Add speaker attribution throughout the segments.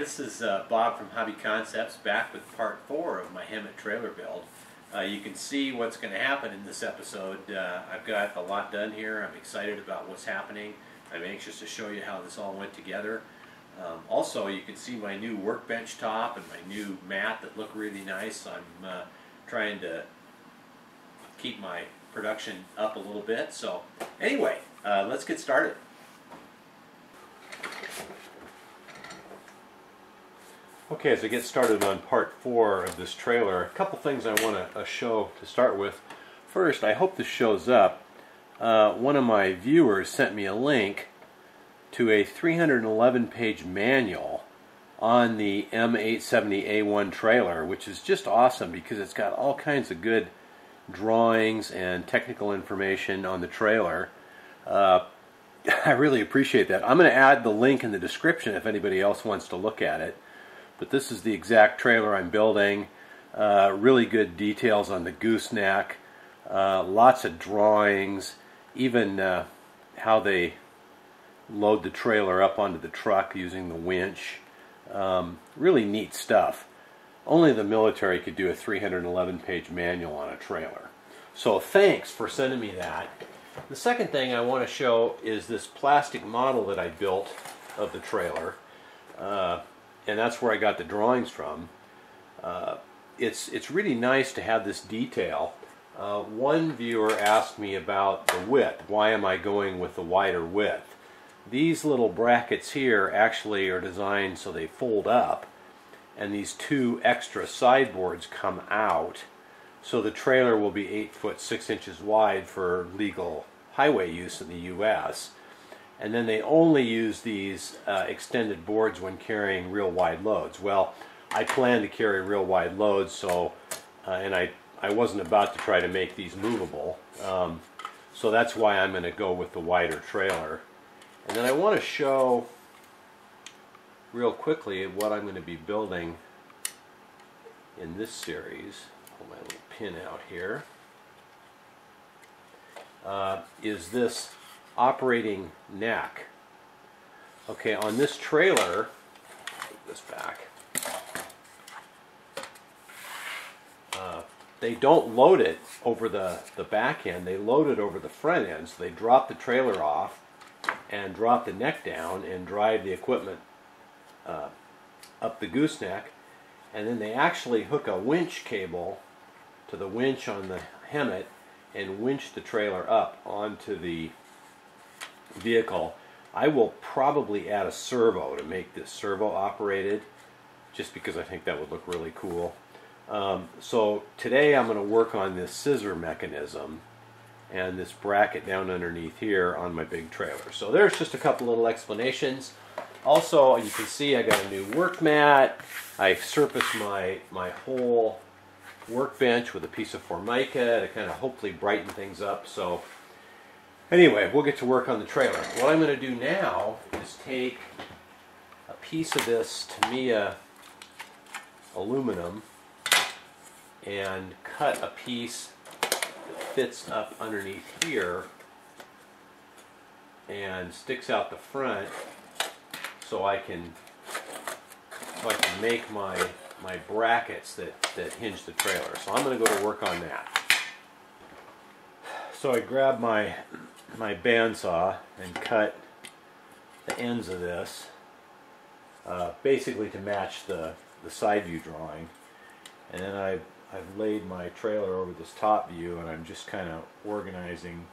Speaker 1: this is uh, Bob from Hobby Concepts back with part four of my Hemtt trailer build. Uh, you can see what's going to happen in this episode. Uh, I've got a lot done here. I'm excited about what's happening. I'm anxious to show you how this all went together. Um, also, you can see my new workbench top and my new mat that look really nice. I'm uh, trying to keep my production up a little bit. So anyway, uh, let's get started. Okay, as I get started on part four of this trailer, a couple things I want to show to start with. First, I hope this shows up. Uh, one of my viewers sent me a link to a 311 page manual on the M870A1 trailer, which is just awesome because it's got all kinds of good drawings and technical information on the trailer. Uh, I really appreciate that. I'm going to add the link in the description if anybody else wants to look at it. But this is the exact trailer I'm building. Uh, really good details on the gooseneck. Uh, lots of drawings. Even uh, how they load the trailer up onto the truck using the winch. Um, really neat stuff. Only the military could do a 311 page manual on a trailer. So thanks for sending me that. The second thing I want to show is this plastic model that I built of the trailer. Uh, and that's where I got the drawings from. Uh, it's, it's really nice to have this detail. Uh, one viewer asked me about the width. Why am I going with the wider width? These little brackets here actually are designed so they fold up and these two extra sideboards come out so the trailer will be 8 foot 6 inches wide for legal highway use in the US and then they only use these uh, extended boards when carrying real wide loads. Well, I plan to carry real wide loads, so uh, and I I wasn't about to try to make these movable, um, so that's why I'm going to go with the wider trailer. And then I want to show real quickly what I'm going to be building in this series. Pull my little pin out here. Uh, is this operating neck. Okay, on this trailer, this back, uh, they don't load it over the, the back end, they load it over the front end. So they drop the trailer off and drop the neck down and drive the equipment uh, up the gooseneck. And then they actually hook a winch cable to the winch on the Hemtt and winch the trailer up onto the vehicle. I will probably add a servo to make this servo operated just because I think that would look really cool. Um, so today I'm going to work on this scissor mechanism and this bracket down underneath here on my big trailer. So there's just a couple little explanations. Also, you can see I got a new work mat. I surfaced my, my whole workbench with a piece of Formica to kind of hopefully brighten things up. So Anyway, we'll get to work on the trailer. What I'm going to do now is take a piece of this Tamiya aluminum and cut a piece that fits up underneath here and sticks out the front so I can so I can make my my brackets that, that hinge the trailer. So I'm going to go to work on that. So I grab my my bandsaw and cut the ends of this uh, basically to match the, the side view drawing. And then I've, I've laid my trailer over this top view and I'm just kind of organizing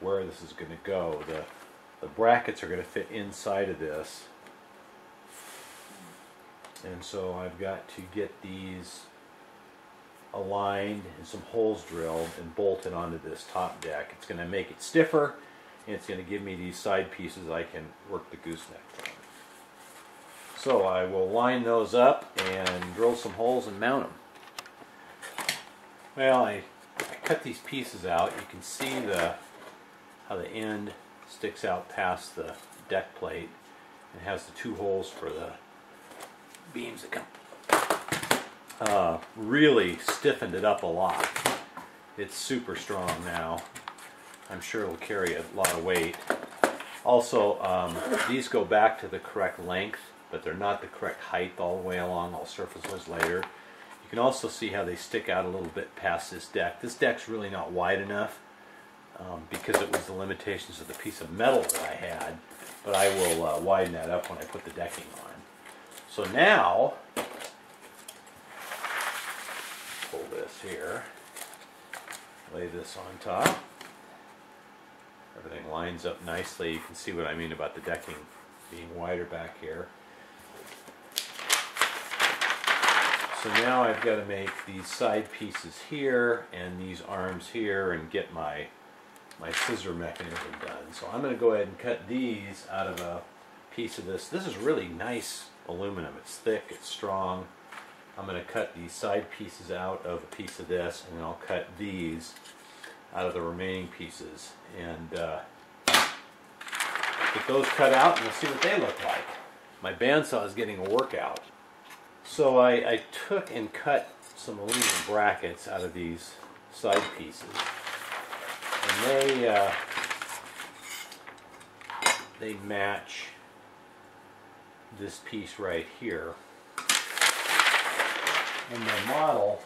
Speaker 1: where this is going to go. The, the brackets are going to fit inside of this. And so I've got to get these aligned and some holes drilled and bolted onto this top deck. It's going to make it stiffer and it's going to give me these side pieces I can work the gooseneck from. So I will line those up and drill some holes and mount them. Well, I, I cut these pieces out. You can see the how the end sticks out past the deck plate and has the two holes for the beams that come uh, really stiffened it up a lot. It's super strong now. I'm sure it'll carry a lot of weight. Also, um, these go back to the correct length but they're not the correct height all the way along. I'll surface those later. You can also see how they stick out a little bit past this deck. This deck's really not wide enough um, because it was the limitations of the piece of metal that I had, but I will uh, widen that up when I put the decking on. So now, pull this here, lay this on top. Everything lines up nicely. You can see what I mean about the decking being wider back here. So now I've got to make these side pieces here and these arms here and get my my scissor mechanism done. So I'm going to go ahead and cut these out of a piece of this. This is really nice aluminum. It's thick, it's strong. I'm going to cut these side pieces out of a piece of this and I'll cut these out of the remaining pieces and uh, get those cut out and we'll see what they look like. My bandsaw is getting a workout. So I, I took and cut some aluminum brackets out of these side pieces. And they, uh, they match this piece right here. In the model,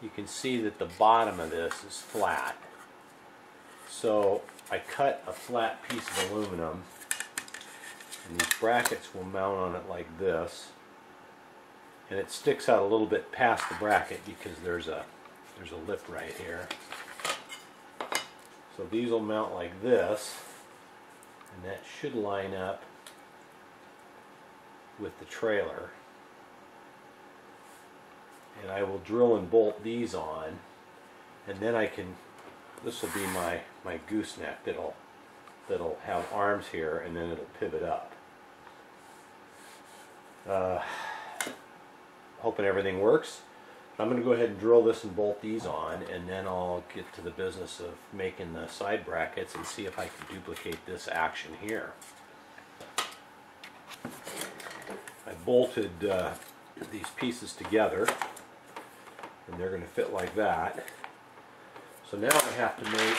Speaker 1: you can see that the bottom of this is flat. So I cut a flat piece of aluminum and these brackets will mount on it like this and it sticks out a little bit past the bracket because there's a there's a lip right here. So these will mount like this and that should line up with the trailer. And I will drill and bolt these on and then I can this will be my my gooseneck that'll that'll have arms here and then it'll pivot up. Uh, hoping everything works. I'm going to go ahead and drill this and bolt these on and then I'll get to the business of making the side brackets and see if I can duplicate this action here. I bolted uh, these pieces together and they're going to fit like that. So now I have to make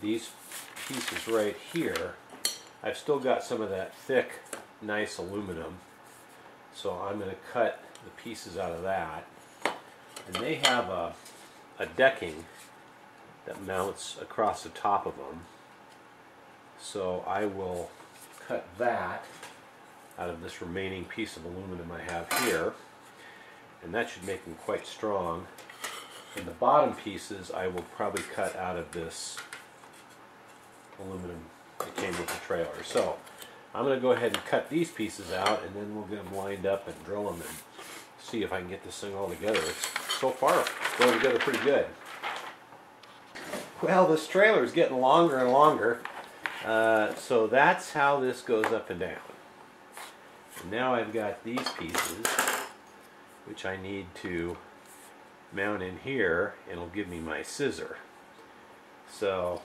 Speaker 1: these pieces right here. I've still got some of that thick, nice aluminum so I'm going to cut the pieces out of that. And they have a, a decking that mounts across the top of them. So I will cut that out of this remaining piece of aluminum I have here. And that should make them quite strong. And the bottom pieces I will probably cut out of this aluminum that came with the trailer. So I'm going to go ahead and cut these pieces out and then we'll get them lined up and drill them and see if I can get this thing all together. It's so far going together pretty good. Well, this trailer is getting longer and longer. Uh, so that's how this goes up and down. And now I've got these pieces, which I need to mount in here, and it'll give me my scissor. So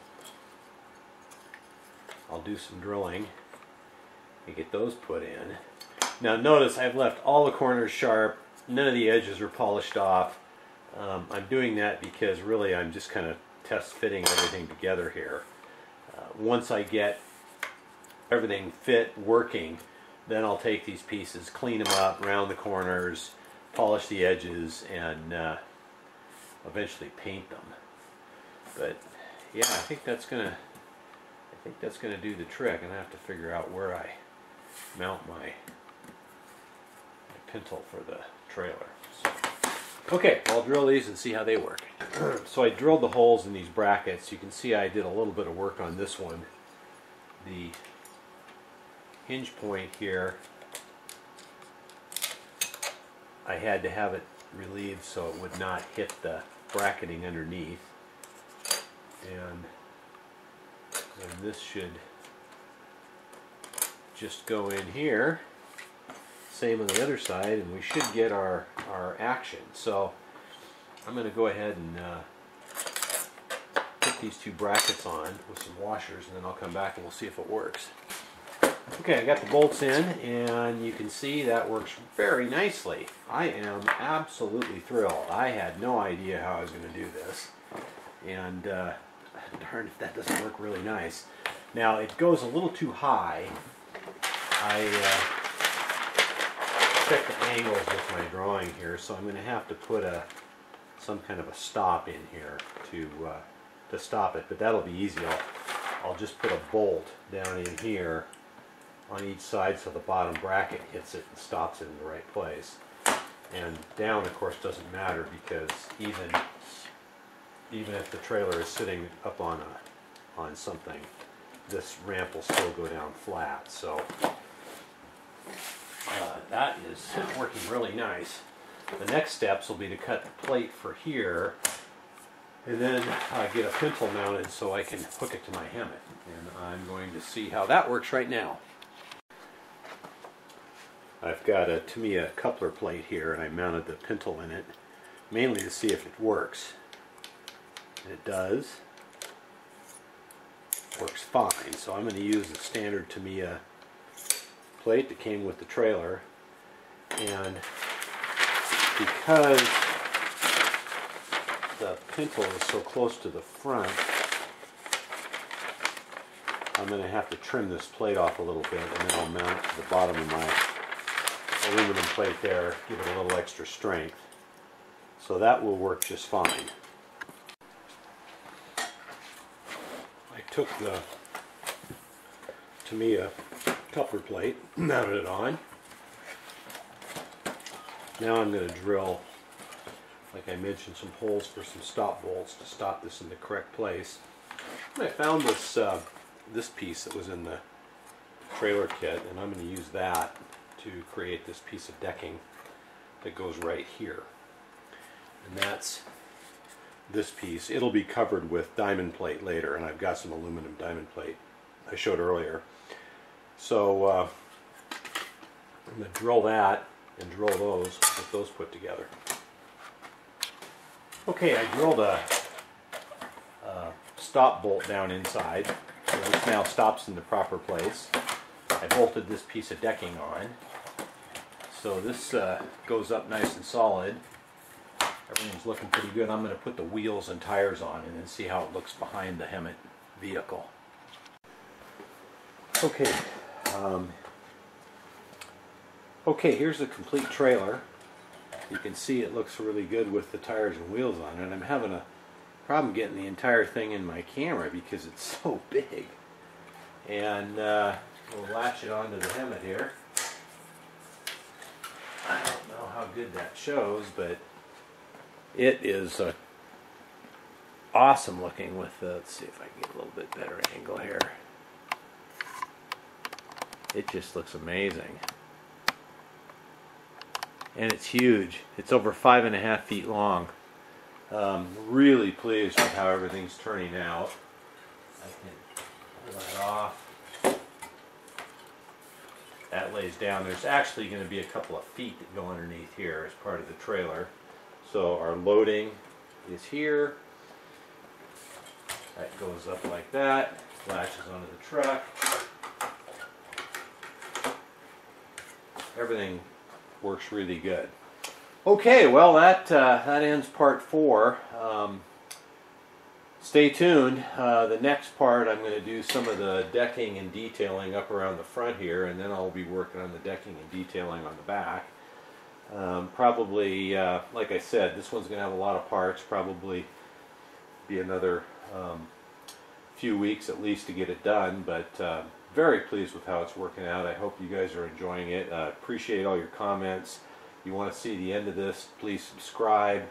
Speaker 1: I'll do some drilling and get those put in. Now notice I've left all the corners sharp, none of the edges are polished off. Um, I'm doing that because really I'm just kind of test fitting everything together here. Uh, once I get everything fit, working, then I'll take these pieces, clean them up, round the corners, polish the edges, and uh, eventually paint them. But yeah, I think that's gonna, I think that's gonna do the trick, and I have to figure out where I mount my, my pintle for the trailer. So, okay, I'll drill these and see how they work. so I drilled the holes in these brackets. You can see I did a little bit of work on this one. The hinge point here, I had to have it relieved so it would not hit the bracketing underneath. And, and this should just go in here same on the other side and we should get our our action so I'm going to go ahead and uh, put these two brackets on with some washers and then I'll come back and we'll see if it works okay I got the bolts in and you can see that works very nicely I am absolutely thrilled I had no idea how I was going to do this and uh, darn if that doesn't work really nice Now it goes a little too high. I uh, checked the angles with my drawing here, so I'm going to have to put a some kind of a stop in here to uh, to stop it. But that'll be easy. I'll, I'll just put a bolt down in here on each side so the bottom bracket hits it and stops it in the right place. And down, of course, doesn't matter because even even if the trailer is sitting up on a on something, this ramp will still go down flat. So uh, that is working really nice. The next steps will be to cut the plate for here and then uh, get a pintle mounted so I can hook it to my Hemtt. And I'm going to see how that works right now. I've got a Tamiya coupler plate here and I mounted the pintle in it mainly to see if it works. It does. Works fine. So I'm going to use the standard Tamiya plate that came with the trailer and because the pintle is so close to the front I'm going to have to trim this plate off a little bit and then I'll mount it to the bottom of my aluminum plate there, give it a little extra strength. So that will work just fine. I took the Tamiya coupler plate, mounted it on. Now I'm going to drill, like I mentioned, some holes for some stop bolts to stop this in the correct place. I found this uh, this piece that was in the trailer kit, and I'm going to use that to create this piece of decking that goes right here. And that's this piece. It'll be covered with diamond plate later, and I've got some aluminum diamond plate I showed earlier. So uh, I'm going to drill that and drill those, get those put together. Okay, I drilled a, a stop bolt down inside. So this now stops in the proper place. I bolted this piece of decking on. So this uh, goes up nice and solid. Everything's looking pretty good. I'm going to put the wheels and tires on and then see how it looks behind the Hemtt vehicle. Okay. Um, okay, here's the complete trailer. You can see it looks really good with the tires and wheels on it. I'm having a problem getting the entire thing in my camera because it's so big. And uh, we'll latch it onto the Hemtt here. I don't know how good that shows, but it is uh, awesome looking with the, let's see if I can get a little bit better angle here. It just looks amazing. And it's huge. It's over five and a half feet long. Um, really pleased with how everything's turning out. I can pull that off that lays down. There's actually going to be a couple of feet that go underneath here as part of the trailer. So our loading is here. That goes up like that, latches onto the truck. Everything works really good. Okay, well that uh, that ends part four. Um, stay tuned. Uh, the next part, I'm going to do some of the decking and detailing up around the front here, and then I'll be working on the decking and detailing on the back. Um, probably, uh, like I said, this one's going to have a lot of parts. Probably be another um, few weeks at least to get it done, but uh, very pleased with how it's working out. I hope you guys are enjoying it. Uh, appreciate all your comments. If you want to see the end of this, please subscribe.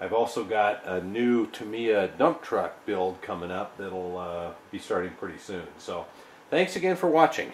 Speaker 1: I've also got a new Tamiya dump truck build coming up that'll uh, be starting pretty soon. So thanks again for watching.